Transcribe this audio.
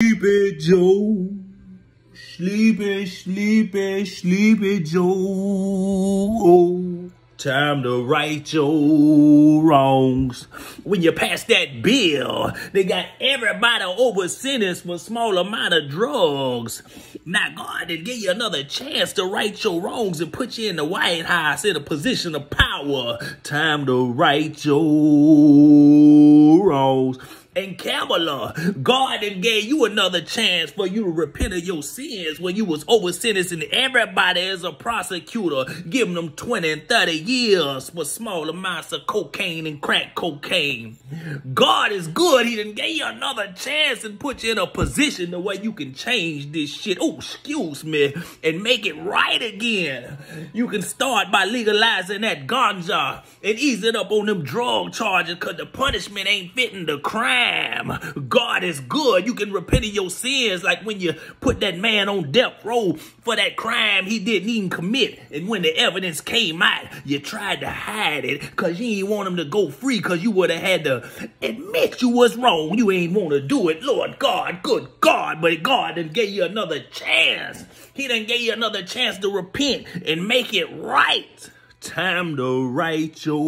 Sleepy Joe. Sleepy, sleepy, sleepy Joe. Time to right your wrongs. When you pass that bill, they got everybody over sentenced for small amount of drugs. Now God didn't give you another chance to right your wrongs and put you in the White House in a position of power. Time to right your wrongs and Kamala. God and gave you another chance for you to repent of your sins when you was over sentencing everybody as a prosecutor, giving them 20 and 30 years for small amounts of cocaine and crack cocaine. God is good. He didn't give you another chance and put you in a position the way you can change this shit. Oh, excuse me. And make it right again. You can start by legalizing that ganja and ease it up on them drug charges because the punishment ain't fitting the crime time. God is good. You can repent of your sins like when you put that man on death row for that crime he didn't even commit. And when the evidence came out, you tried to hide it because you didn't want him to go free because you would have had to admit you was wrong. You ain't want to do it. Lord God, good God. But God done gave you another chance. He done gave you another chance to repent and make it right. Time to right your.